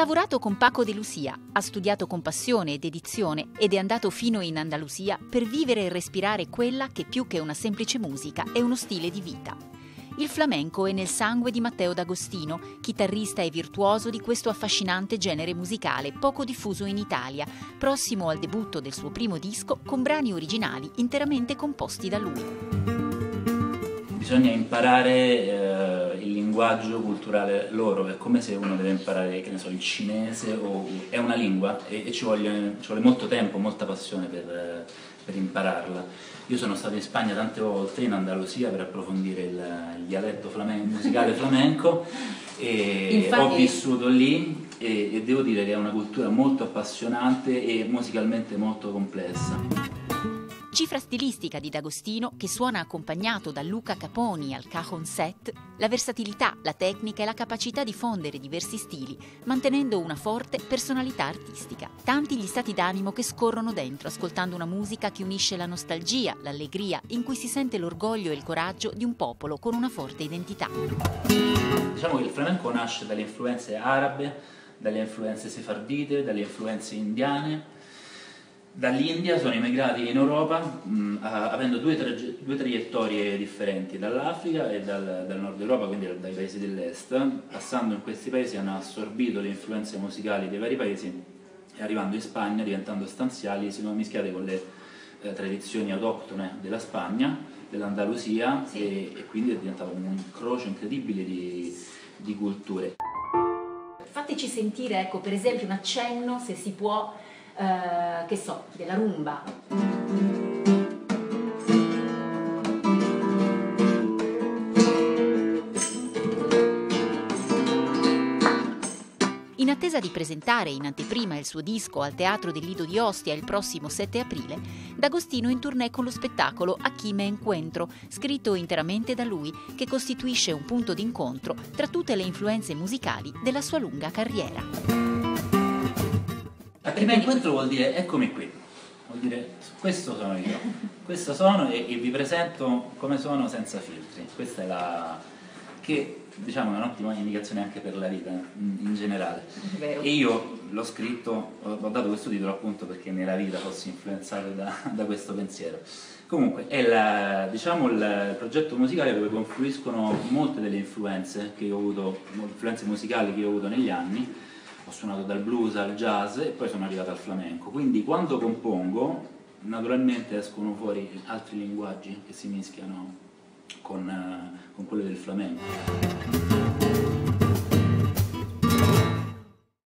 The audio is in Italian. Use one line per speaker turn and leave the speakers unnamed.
lavorato con Paco de Lucia, ha studiato con passione e dedizione ed è andato fino in Andalusia per vivere e respirare quella che più che una semplice musica è uno stile di vita. Il flamenco è nel sangue di Matteo D'Agostino, chitarrista e virtuoso di questo affascinante genere musicale poco diffuso in Italia, prossimo al debutto del suo primo disco con brani originali interamente composti da lui.
Bisogna imparare eh, linguaggio culturale loro, è come se uno deve imparare, che ne so, il cinese o è una lingua e, e ci, vuole, ci, vuole, molto tempo, molta passione per, per, impararla. Io sono stato in Spagna tante volte, in Andalusia, per approfondire il, il dialetto flamenco, musicale flamenco e Infatti... ho vissuto lì e, e devo dire che è una cultura molto appassionante e musicalmente molto complessa.
Cifra stilistica di D'Agostino, che suona accompagnato da Luca Caponi al cajon set, la versatilità, la tecnica e la capacità di fondere diversi stili, mantenendo una forte personalità artistica. Tanti gli stati d'animo che scorrono dentro, ascoltando una musica che unisce la nostalgia, l'allegria, in cui si sente l'orgoglio e il coraggio di un popolo con una forte identità.
Diciamo che il flamenco nasce dalle influenze arabe, dalle influenze sefardite, dalle influenze indiane Dall'India sono immigrati in Europa mh, avendo due, trage- due, traiettorie differenti, dall'Africa e dal, dal, nord Europa, quindi dai paesi dell'est. Passando in questi paesi hanno assorbito le influenze musicali dei vari paesi e arrivando in Spagna, diventando stanziali, si sono mischiate con le eh, tradizioni autoctone della Spagna, dell'Andalusia sì. e, e, quindi è diventato un incrocio incredibile di, di culture.
Fateci sentire, ecco, per esempio un accenno, se si può, eh, che so, della rumba. In attesa di presentare in anteprima il suo disco al Teatro del Lido di Ostia il prossimo 7 aprile, D'Agostino in tournée con lo spettacolo A chi me encuentro, scritto interamente da lui, che costituisce un punto d'incontro tra tutte le influenze musicali della sua lunga carriera.
A primo incontro vuol dire eccomi qui, vuol dire questo sono io, questo sono e, e vi presento come sono senza filtri. Questa è la che diciamo è un'ottima indicazione anche per la vita in, generale. E io l'ho scritto, ho, ho, dato questo titolo appunto perché nella vita fossi influenzato da, da questo pensiero. Comunque è la, diciamo, il progetto musicale dove confluiscono molte delle influenze che ho avuto, influenze musicali che ho avuto negli anni ho suonato dal blues al jazz e poi sono arrivato al flamenco. Quindi quando compongo, naturalmente escono fuori altri linguaggi che si mischiano con, con quelli del flamenco.